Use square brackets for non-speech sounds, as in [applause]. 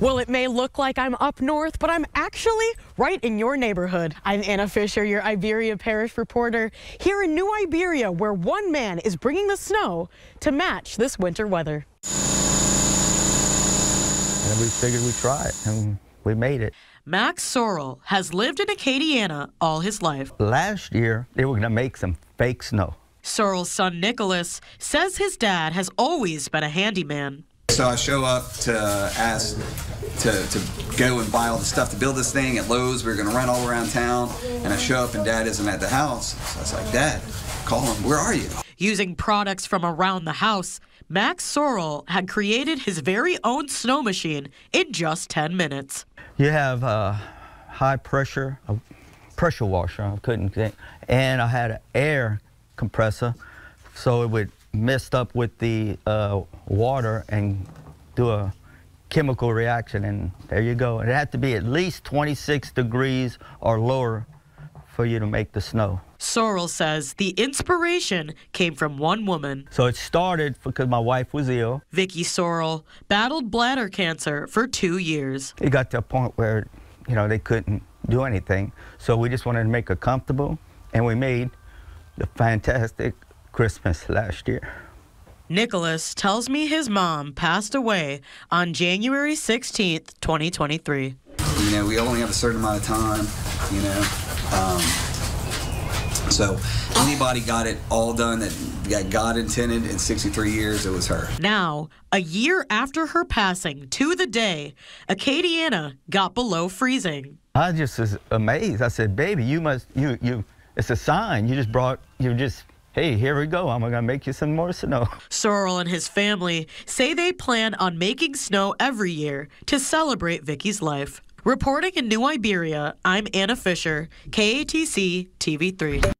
Well, it may look like I'm up north, but I'm actually right in your neighborhood. I'm Anna Fisher, your Iberia Parish reporter, here in New Iberia, where one man is bringing the snow to match this winter weather. And we figured we'd try it, and we made it. Max Sorrel has lived in Acadiana all his life. Last year, they were going to make some fake snow. Sorrel's son Nicholas says his dad has always been a handyman. So I show up to ask to, to go and buy all the stuff to build this thing at Lowe's. We are going to run all around town, and I show up and Dad isn't at the house. So I was like, Dad, call him. Where are you? Using products from around the house, Max Sorrel had created his very own snow machine in just 10 minutes. You have a high pressure, a pressure washer. I couldn't think, and I had an air compressor, so it would mist up with the uh, water and do a chemical reaction, and there you go. It had to be at least 26 degrees or lower for you to make the snow. Sorrel says the inspiration came from one woman. So it started because my wife was ill. Vicky Sorrel battled bladder cancer for two years. It got to a point where, you know, they couldn't do anything. So we just wanted to make her comfortable, and we made the fantastic Christmas last year. Nicholas tells me his mom passed away on January 16th, 2023. You know, we only have a certain amount of time, you know. Um, so anybody got it all done that got God intended in 63 years, it was her. Now, a year after her passing, to the day, Acadiana got below freezing. I just was amazed. I said, baby, you must, you, you, it's a sign. You just brought, you just hey, here we go. I'm going to make you some more snow. [laughs] Sorrel and his family say they plan on making snow every year to celebrate Vicky's life. Reporting in New Iberia, I'm Anna Fisher, KATC TV3.